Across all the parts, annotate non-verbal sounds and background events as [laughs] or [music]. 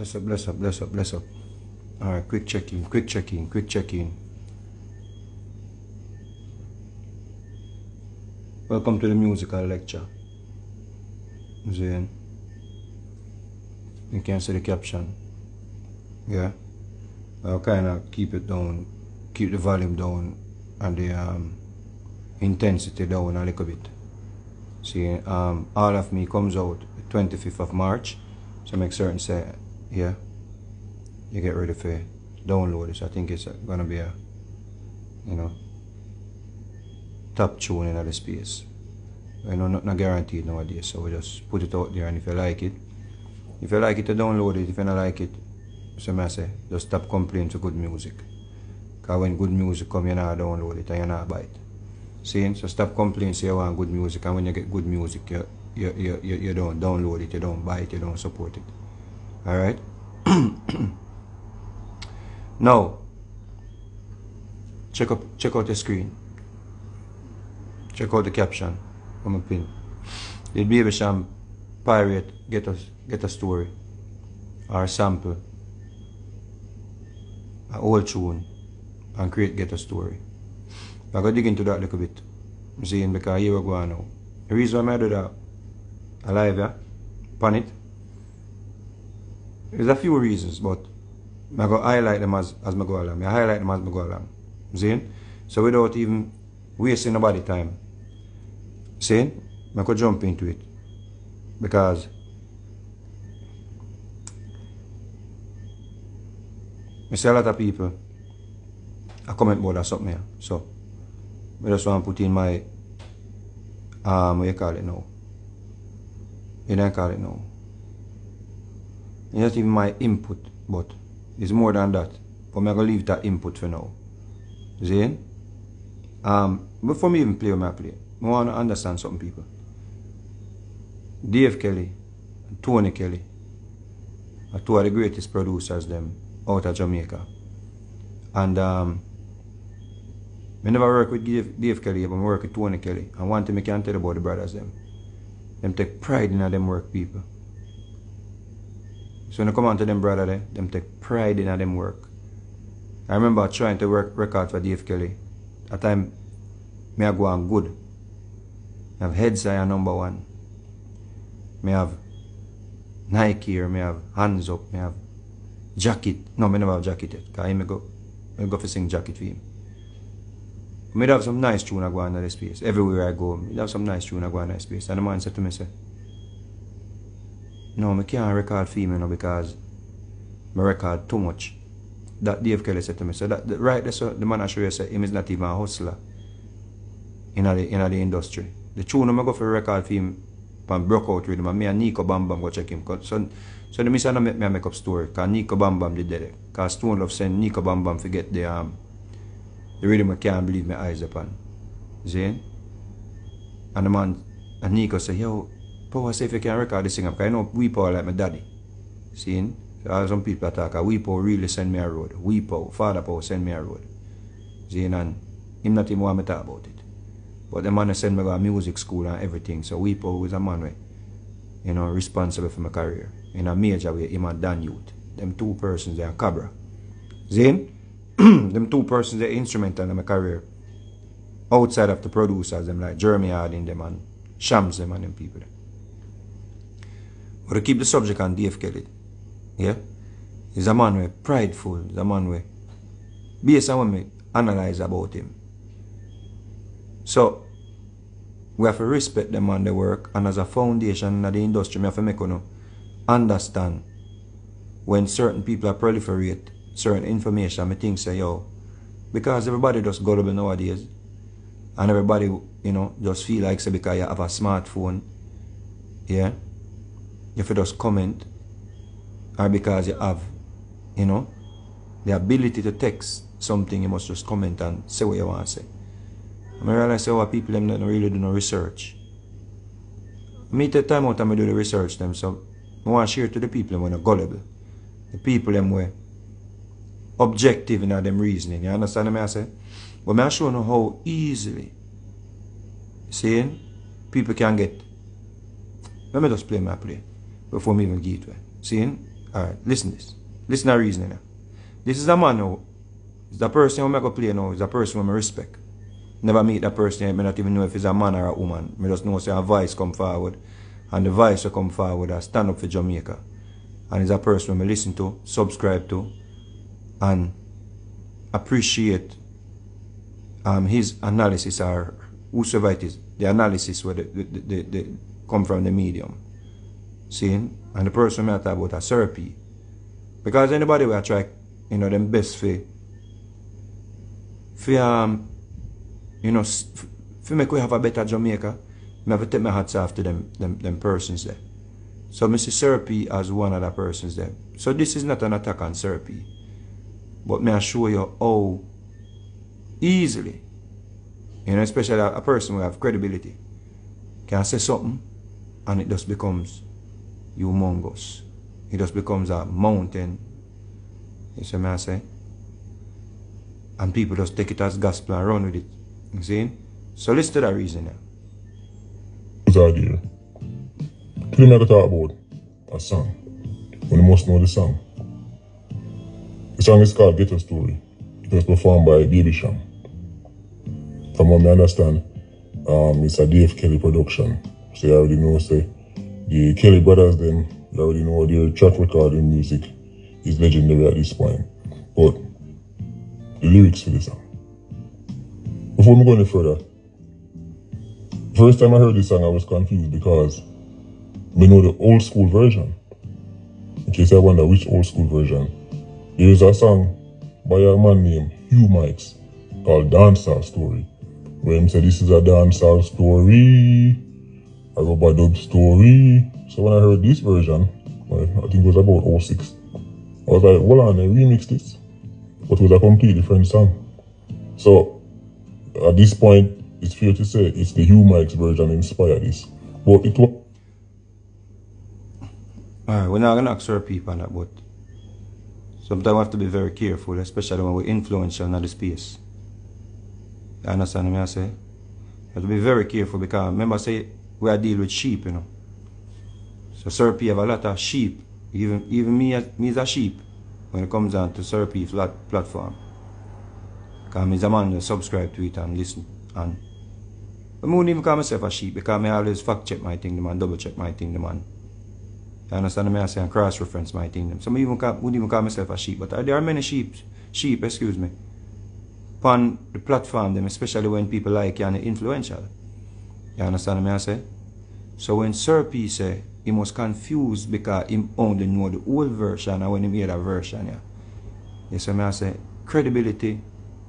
Bless up, bless up, bless up, bless up. Alright, quick check in, quick check in, quick check in. Welcome to the musical lecture. Zain. You can see the caption. Yeah. I'll kind of keep it down, keep the volume down and the um, intensity down a little bit. See, um, all of me comes out 25th of March. So make certain say, yeah, you get ready for download it. I think it's gonna be a, you know, top tune in the space. You know, not, not guaranteed nowadays, so we just put it out there and if you like it, if you like it, to download it. If you don't like it, so I say, just stop complaining to good music. Because when good music come, you not download it and you not buy it. See? So stop complaining, say you want good music, and when you get good music, you, you, you, you, you don't download it, you don't buy it, you don't support it. Alright? [clears throat] now, check up check out the screen. Check out the caption on my pin. The Baby Cham pirate get us get a story or a sample an old tune and create get a story. I'm gonna dig into that a little bit. I'm saying because here we go now. The reason why I do that alive yeah, pan it. There's a few reasons but I go highlight them as, as I go along. I highlight them as I go along. See? So without even wasting nobody time. See? I could jump into it. Because I see a lot of people I comment about that something here. So I just want to put in my um what you call it now. You don't call it now. It's not even my input, but it's more than that. But I'm gonna leave that input for now. See? Um before me even play with my play, I wanna understand something people. Dave Kelly and Tony Kelly are two of the greatest producers them out of Jamaica. And um, I never work with Dave, Dave Kelly, but I work with Tony Kelly. And one thing I can tell about the brothers them. Them take pride in them work people. So when I come on to them brother they, them take pride in them work. I remember trying to work record for Dave Kelly. At time me I go on good. I have Heads High number one. Me have Nike or me have hands up, me have jacket. No, me never have jacket yet. Cause I go I go for sing jacket for him. Me have some nice tune I go on this space. Everywhere I go, me have some nice tune I go on this space. And the man said to me, say, No, me can't record for him because me record too much. That Dave Kelly said to me. So that, that right there, so the man I show you say him is not even a hustler in the in the industry. The tune I go for record for him and broke out rhythm and me and Nico Bam Bam go check him. So, so the mister make me a make up story because Nico Bam Bam did that. Because Stone Love send Nico Bam Bam forget the um the rhythm I can't believe my eyes upon. See? And the man and Nico say, yo, Power say if you can record this thing up, because I know Weepo like my daddy. See? So ah, some people talk, Weepo really send me a road. Weepo, Father Power send me a road. See? And him not even want me talk about it. But the man send me to music school and everything. So Weepo was a man way, you know, responsible for my career. In a major way, him and Dan Youth. Them two persons, they are Cabra. Zane? [clears throat] them two persons, they're instrumental in my career. Outside of the producers, them like Jeremy Harding, them and Shams, them and them people. But to keep the subject on Dave Kelly, yeah? He's a man way prideful, he's a man way based on what analyze about him. So, we have to respect them on the work and as a foundation in the industry, we have to make you understand when certain people are proliferate certain information, I think say, yo, because everybody just gullible nowadays and everybody, you know, just feel like say because you have a smartphone, yeah, you just comment or because you have, you know, the ability to text something, you must just comment and say what you want to say. I realize how people them don't really do no research. Me take time out and do the research them, so I want to share to the people when they're gullible. The people them were objective in them reasoning. You understand what I say? But I show you how easily seeing people can get let me just play my play before me even get it. Seeing Alright, listen this. Listen to reasoning now. This is a man now. It's a person who I go play now. It's a person who I respect. Never meet that person. I not even know if it's a man or a woman. I just know say a voice come forward. And the voice will come forward and stand up for Jamaica. And it's a person I listen to, subscribe to, and appreciate um, his analysis or whosoever it is, the analysis where the, the, the, the come from the medium. See? And the person I talk about a therapy. Because anybody will try, you know, them best for, for um, you know, for make we have a better Jamaica, I have to take my hats off to them, them, them persons there. So Mr. Sir P as one of the persons there. So this is not an attack on Sir P. But may I show you how easily, you know, especially a, a person who have credibility, can say something and it just becomes humongous. It just becomes a mountain. You see what I say? And people just take it as gospel and run with it. You see? So listen to that reason now. idea. Today I'm going to talk about a song. When you must know the song. The song is called Ghetto Story. It was performed by Babycham. From what I understand, um, it's a Dave Kelly production. So you already know, say, the Kelly brothers, them, you already know their track record in music is legendary at this point. But the lyrics for this song. Before we go any further, first time I heard this song, I was confused because we know the old school version. In case I wonder which old school version, there is a song by a man named Hugh Mikes called Dancehall Story, where he said this is a dancehall story, a rubber dub story. So when I heard this version, I think it was about 06, I was like, hold on, they remixed this, but it was a completely different song. So at this point, it's fair to say it's the Mikes version inspired this. But it was. Alright, we're not gonna ask our people on that, but sometimes we have to be very careful, especially when we're influential in the space. You understand what I say? You have to be very careful because remember I say we are dealing with sheep, you know. So Sir P have a lot of sheep. Even even me as me as a sheep when it comes down to Sir P flat platform. Because I'm a man who subscribe to it and listen. And I wouldn't even call myself a sheep because I always fact check my thing, the man, double check my thing, the man. You understand me? I say and cross reference my thing. Them. So I even wouldn't even call myself a sheep, but there are many sheep, sheep, excuse me, on the platform, them, especially when people like you and influential. You understand me? I say? So when Sir P say he was confused because he only know the old version and when he made a version, yeah. You see me? I say credibility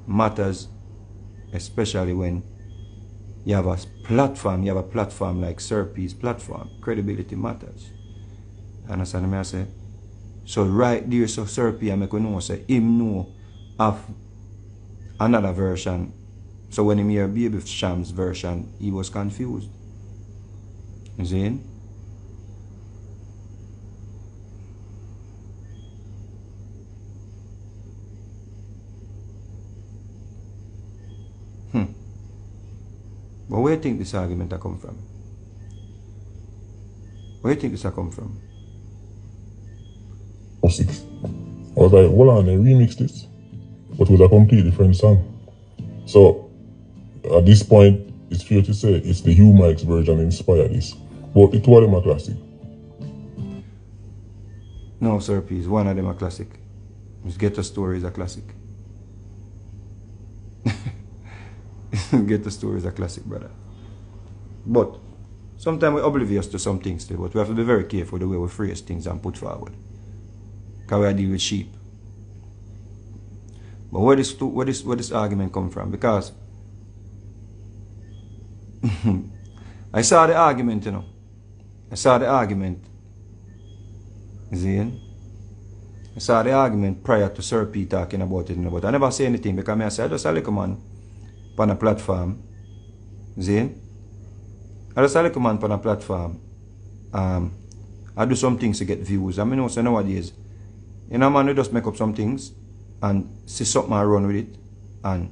matters, especially when you have a platform, you have a platform like Sir P's platform. Credibility matters. You Understand what I say? So right there, so Sir P, I make know say him know of another version. So when he hear Baby Cham's version, he was confused. You see? Hmm. But where do you think this argument come from? Where do you think this come from? Oh, six. I was like, hold on, they remixed this. But it was a completely different song. So, at this point, it's fair to say it's the Mikes version inspired this. But it was them a classic. No, sir, please. One of them a classic. His Ghetto Story is a classic. [laughs] Ghetto Story is a classic, brother. But sometimes we're oblivious to some things still, but we have to be very careful the way we phrase things and put forward. Because we deal with sheep. But where this, where this, where this argument come from? Because [laughs] I saw the argument, you know. I saw the argument. You see? I saw the argument prior to Sir P talking about it, you know, but I never say anything because I said I just a little man on a platform. See? I just a little man on a platform. Um, I do some things to get views. I mean, also nowadays, you know, man, we just make up some things and see something and run with it and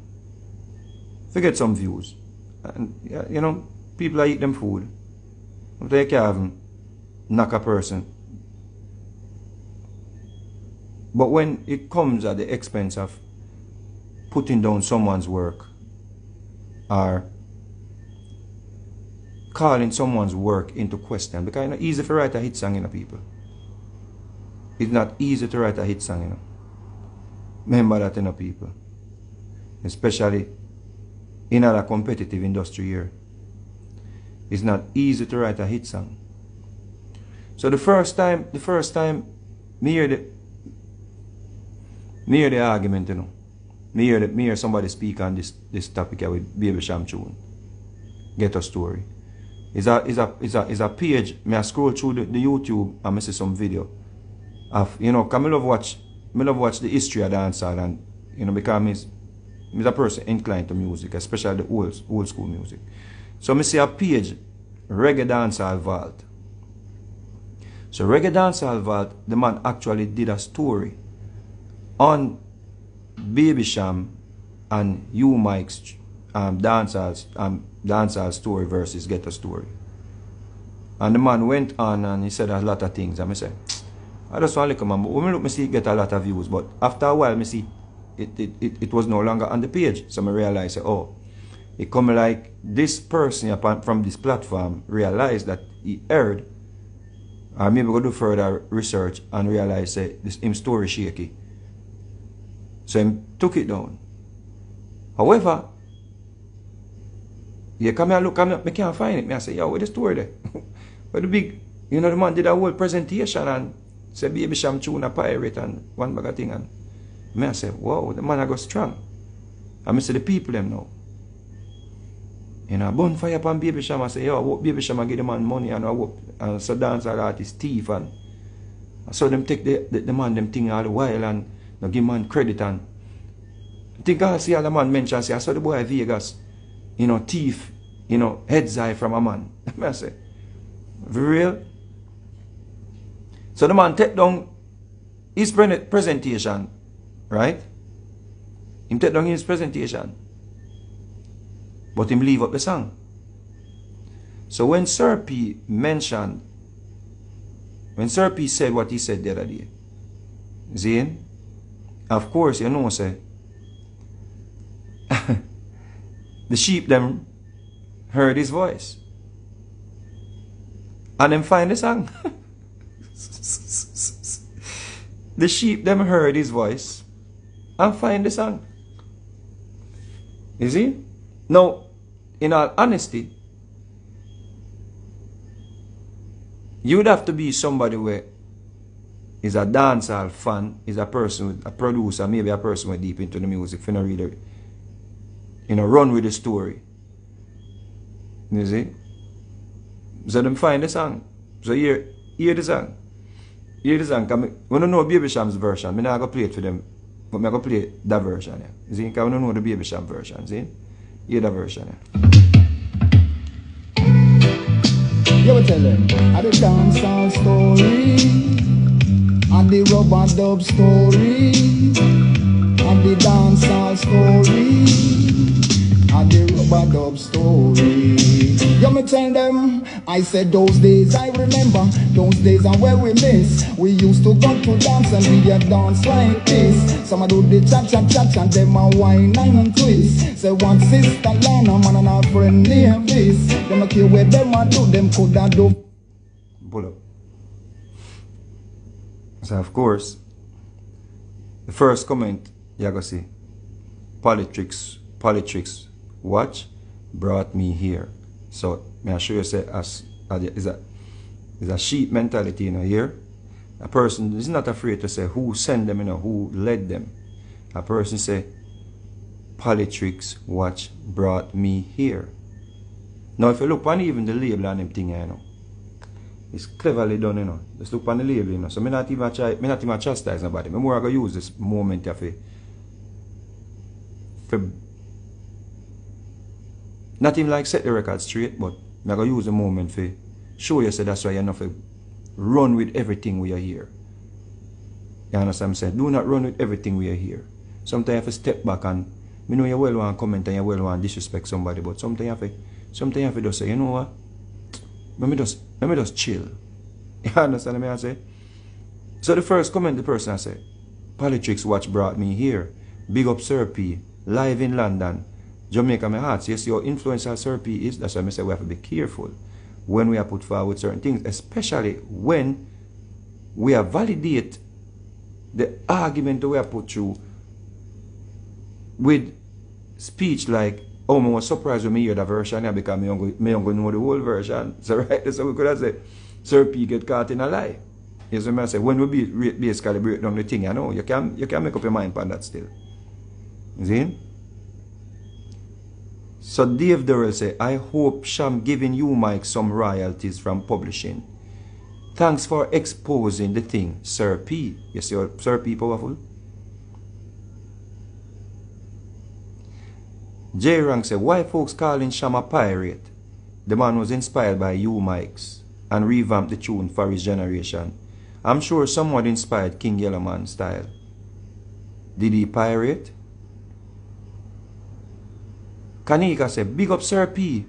forget some views. And, you know, people are eat them food. But they can't knock a person But when it comes at the expense of putting down someone's work or calling someone's work into question, because it's not easy to write a hit song, you know, people. It's not easy to write a hit song, you know. Remember that, you know, people. Especially in a competitive industry here. It's not easy to write a hit song. So the first time, the first time me hear the me hear the argument, you know. Me hear, the, me hear somebody speak on this this topic here with Baby Cham tune. Ghetto Story. Is a is a is a is a page. Me I scroll through the, the YouTube and I see some video of you know, cause me love watch me love watch the history of dancehall and you know because me I'm a person inclined to music, especially the old old school music. So me see a page, Reggae Dancehall Vault. So Reggae Dancehall Vault, the man actually did a story on Baby Cham and U-Mike's um, dancehall, um, dancehall story versus Ghetto story. And the man went on and he said a lot of things. And I said, I just want to come on, but when I look, me see get a lot of views. But after a while, me see it, it, it, it was no longer on the page. So I realized, oh, it come like this person from this platform realized that he heard, or maybe go do further research and realize that this him story shaky. So he took it down. However, yeah, come here, look, come here, I can't find it. Me I say, yo, where the story there? [laughs] where the big, you know, the man did a whole presentation and said, Baby tune a pirate and one bag of thing and me I say, wow, the man I go strong. I say the people them now. You know, bonfire upon Baby Cham, I say, yo, what Baby Cham give the man money and I hope uh, and so dance all artist thief and so them take the, the, the man them thing all the while and no give man credit and think I see all the man mention say I saw the boy Vegas, you know, thief, you know, Heads High from a man. [laughs] I say, real? So the man take down his presentation Right? Him take his presentation. But him leave up the song. So when Sir P mentioned, when Sir P said what he said the other day, Zane, of course, you know, say, [laughs] the sheep them heard his voice. And them find the song. [laughs] the sheep them heard his voice and find the song. You see? Now, in all honesty, you would have to be somebody where is a dancehall fan, is a person, with a producer, maybe a person who deep into the music, for no really, you know, run with the story. You see? So them find the song. So hear, hear the song. Hear the song. Cause me, when I know Baby Cham's version, I'm not going to play it for them but I'm play that version. Yeah. See, because I don't know the Baby Cham version. See? Hear the version. Yeah. You tell them, I the dancehall story, and the rubber dub story, and the dancehall story and the rubber dub story. You me tell them, I said those days I remember, those days are where we miss. We used to go to dance and we a dance like this. Some a do the cha cha cha cha, them a wine and twist. Say one sister Lana, man and a friend near this. Them a care where them a do, them coulda do. Pull up. So of course, the first comment you go see, politics, politics watch brought me here. So may I show you say as, is a is a sheep mentality you know here. A person is not afraid to say who sent them, you know, who led them. A person say politics watch brought me here. Now if you look on even the label on them thing you know, it's cleverly done, you know. Just look on the label, you know. So me not even try me not even chastise nobody. Me more gonna use this moment of for not even like set the record straight, but going to use a moment for show you so that's why you're not run with everything we are here. You understand I'm saying? Do not run with everything we are here. Sometimes you have to step back and you know you well want to comment and you well want to disrespect somebody, but sometimes you have to sometimes you have to just say, you know what? Let me just let me just chill. [laughs] You understand what I say? So the first comment the person I say, Politics Watch brought me here. Big up Sir P. Live in London. Jamaica, my heart. Yes, your influencer Sir P is. That's why I say we have to be careful when we are put forward certain things, especially when we are validate the argument that we are put through with speech like, oh, I was surprised when me hear the version yeah, because me don't, know the whole version. [laughs] So right, so we could have said, Sir P get caught in a lie. Yes, what I say, when we be, basically break down the thing, you know, you can, you can make up your mind on that still. You see? So Dave Durrell say, I hope Cham giving you Mike some royalties from publishing. Thanks for exposing the thing, Sir P. You see Sir P powerful? J Rank said, why folks calling Cham a pirate? The man was inspired by you Mikes and revamped the tune for his generation. I'm sure somewhat inspired King Yellowman style. Did he pirate? Kanika said, big up Sir P.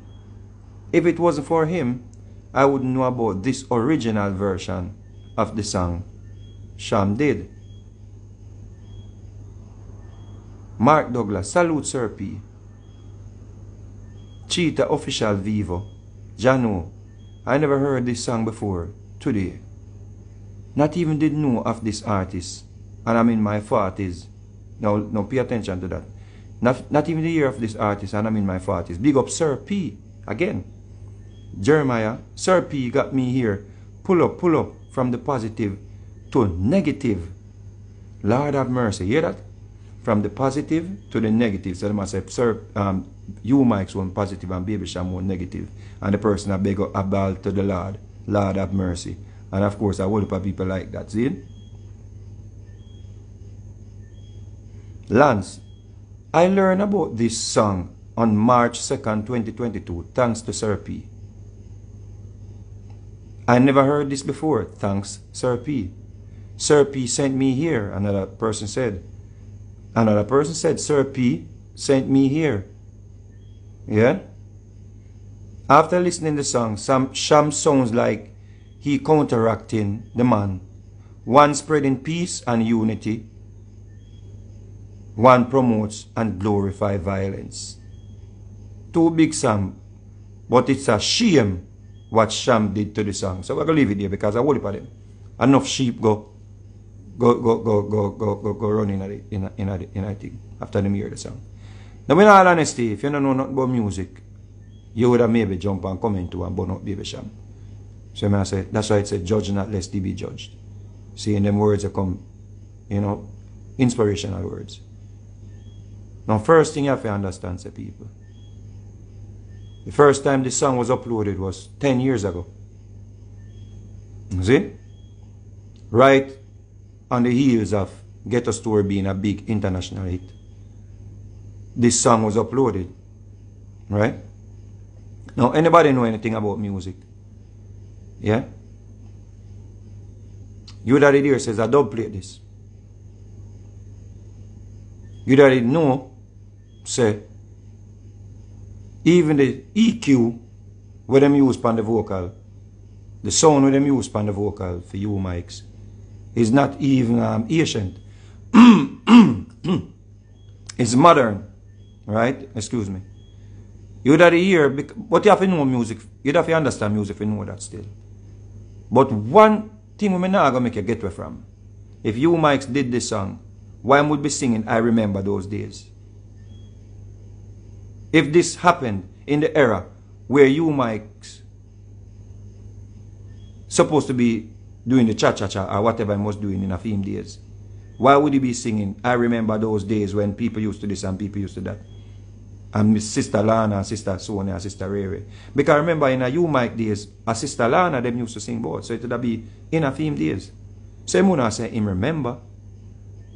If it wasn't for him, I wouldn't know about this original version of the song Cham did. Mark Douglas, salute Sir P. Cheetah Official Vivo, Jano, I never heard this song before, today. Not even did know of this artist, and I'm in my 40s. Now, now pay attention to that. Not, not even the year of this artist, and I'm in my 40s. Big up Sir P, again. Jeremiah, Sir P got me here. Pull up, pull up from the positive to negative. Lord have mercy. Hear that? From the positive to the negative. So they must say, Sir, um, you Mike's one positive and Baby Cham one negative. And the person I beg a ball to the Lord. Lord have mercy. And of course, I will of people like that. See? Lance, I learned about this song on March 2nd, 2022, thanks to Sir P. I never heard this before, thanks Sir P. Sir P sent me here, another person said. Another person said, Sir P sent me here. Yeah? After listening the song, some Cham sounds like he counteracting the man. One spreading peace and unity. One promotes and glorify violence. Too big Sam, but it's a shame what Cham did to the song. So we're to leave it there because I worry about it. Enough sheep go go go go go go go, go in a, in a, in a, in after them hear the song. Now in all honesty, if you don't know nothing about music, you would have maybe jump and come into and burn up Baby Cham. So I say, that's why it's a judge not less to be judged. See, in them words that come, you know, inspirational words. Now first thing you have to understand, say people, the first time this song was uploaded was 10 years ago. See? Right on the heels of "Get Ghetto Story being a big international hit. This song was uploaded. Right? Now, anybody know anything about music? Yeah? You that here says, I don't play this. You that know, say, even the EQ where them use on the vocal, the sound where them use on the vocal for you mics, is not even um, ancient. [clears throat] it's modern, right? Excuse me. You would have to hear, but you have to know music. You have to understand music to know that still. But one thing we not gonna make you get away from. If you mics did this song, why would be singing I remember those days? If this happened in the era where you mics supposed to be doing the cha-cha-cha or whatever I was doing in a film days, why would he be singing, I remember those days when people used to this and people used to that? And Sister Lana and Sister Sonia and Sister Rere. Because I remember in a you mic days, a Sister Lana, them used to sing both. So it would be in a film days. So I'm say him remember.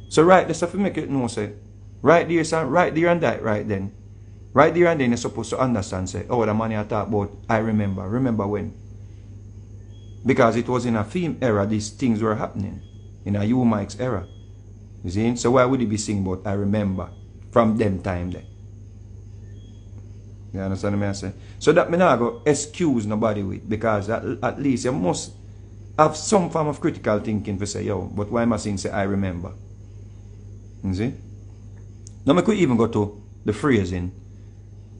So right, that's if you make it know, say, right there, son, right there and that, right then. Right there and then you're supposed to understand, say, oh, the money I talk about, I remember. Remember when? Because it was in a film era, these things were happening. In a U Mike's era. You see? So why would he be singing about I remember from them time then? You understand what I say? So that me not go excuse nobody with because at, at least you must have some form of critical thinking to say, yo, but why am I saying say I remember? You see? Now me could even go to the phrasing.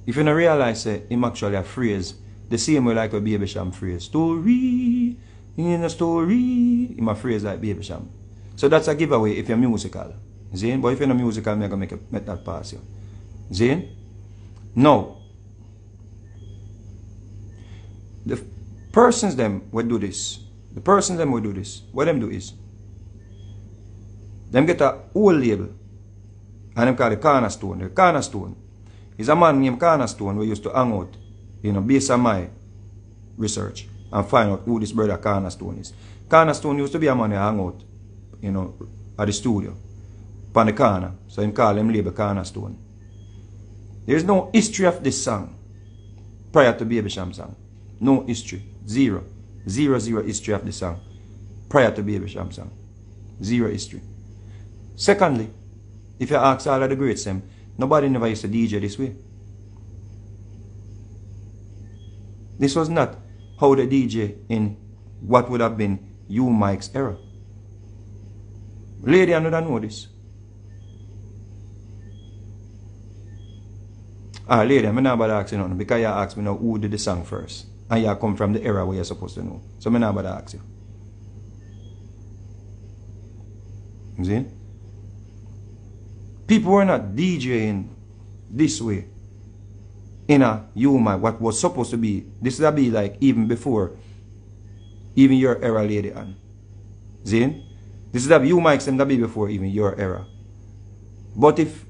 If you don't realize that him actually a phrase, the same way like a Baby Cham phrase. Story in a story. Him a phrase like Baby Cham. So that's a giveaway if you're musical. See? But if you're not musical, I'm make, a, make that pass you. See? Now, the persons them will do this. The persons them will do this. What them do is, them get a old label and them call it Cornerstone. The Cornerstone is a man named Cornerstone we used to hang out, you know, based on my research and find out who this brother Cornerstone is. Cornerstone used to be a man who hang out, you know, at the studio, upon the corner. So him call him label Cornerstone. There is no history of this song prior to Baby Cham song. No history. Zero. Zero, zero history of the song prior to Baby Cham song. Zero history. Secondly, if you ask all of the greats them, nobody never used to DJ this way. This was not how the DJ in what would have been U-Mike's era. Lady, I know this. Ah, lady, I'm not about to ask you nothing because you asked me now who did the song first. And you come from the era where you're supposed to know. So I'm not about to ask you. You see? People were not DJing this way in a Yuma, what was supposed to be. This would be like even before, even your era lady on. Zin? This is that you mics them that be before even your era. But if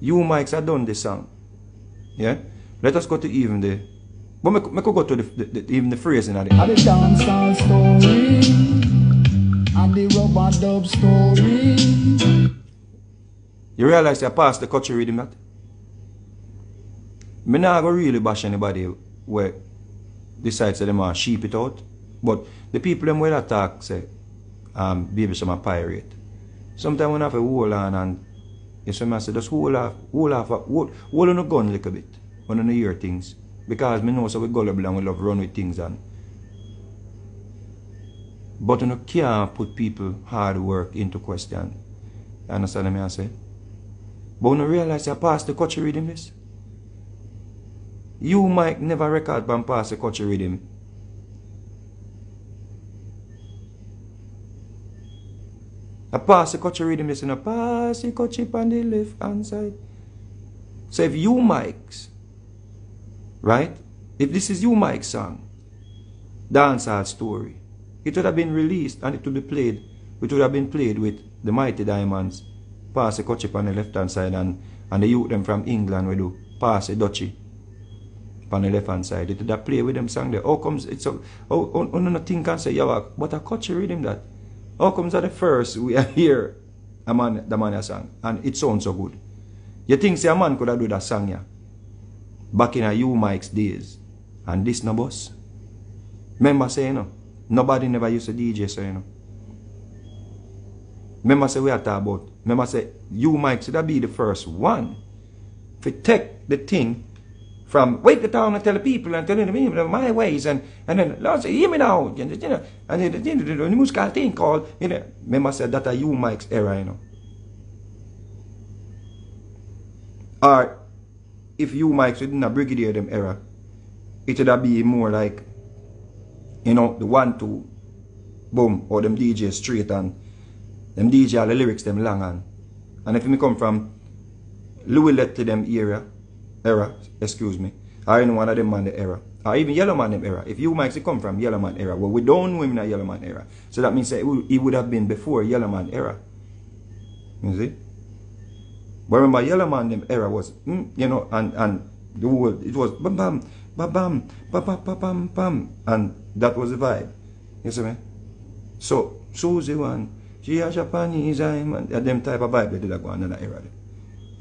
you mics had done this song, yeah, let us go to even the, but me, me could go to the, the, the, even the phrasing of it. And the story and the rubber dub story. You realize you passed the culture rhythm that? Me not go really bash anybody where decides that they want sheep it out. But the people them where attack say, um, baby some a pirate. Sometimes when I have to hold on and you see me say just hold off, hold off, hold, hold on a gun a little bit when you hear things. Because me know so we gullible and we love run with things and but you can't put people hard work into question. You understand what I say? But when you realize you pass the culture rhythm this. You might never record the culture rhythm. I pass the culture rhythm this and I pass the culture on the left hand side. So if you mics, right? If this is you Mike song, dancehall story, it would have been released and it would be played, it would have been played with the Mighty Diamonds, pass the Kutchie on the left hand side and, and the youth them from England we do pass the Dutchie on the left hand side. Would have play with them song there. How comes it's so how how how no say, yeah, but a Kutchie rhythm that? How comes that the first we [laughs] are here a man the man a song and it sounds so good. You think say a man could have do that song yeah? Back in a you Mike's days. And this no boss. Remember say you know, nobody never used to DJ so you know. Remember say we are talking about. Remember said, you Mike should be the first one to take the thing from wake the town and tell the people and tell them my ways and and then Lord say hear me now you know and then the, the, the, the musical thing called you know remember said, that are you Mike's era you know. Or if you Mike's a brigadier them era it would be more like you know the one two boom or them DJ straight and them DJ all the lyrics them long and and if me come from Louis let to them era era, excuse me, or any one of them man the era. Or even Yellow Man them era. If you might come from Yellow Man era, well we don't know him in Yellow Man era. So that means that he would have been before Yellow Man era. You see? But remember Yellow Man them era was mm, you know and and the whole it was bam bam bam bam bam bam bam bam and that was the vibe. You see me? So Susie one, she a Japanese I'm and them type of they did go on in that era.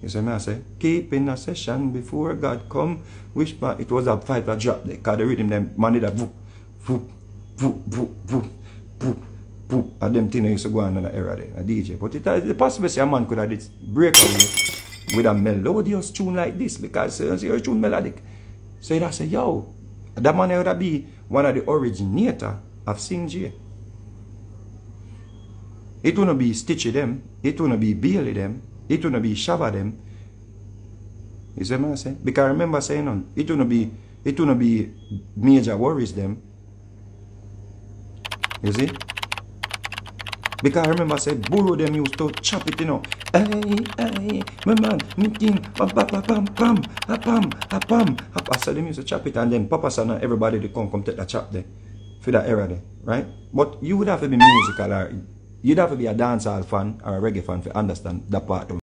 You see me I say, keep in a session before God come. Which part it was a fight that drop there. Cause the rhythm them man did a whoop, whoop, whoop, whoop, whoop, whoop. And them thing used to go on in that era there, a DJ. But it is the say a man could have did break away with a melodious tune like this because uh, your tune melodic. So you say, yo, that man would be one of the originator of Sing J. It wouldn't be Stitchie them. It wouldn't be Bailey them. It wouldn't be Shabba them. You see what I'm saying? Because I remember saying on, it wouldn't be it wouldn't be major worries them. You see? Because I remember say Burro them used to chop it, you know. Hey, hey, my man, me thing, pam, pam, pam, pam, pam, a pam, pam, pam. So them used to chop it and then Papa San and everybody they come come take the chop there. For that era there, right? But you would have to be musical or you'd have to be a dancehall fan or a reggae fan to understand that part of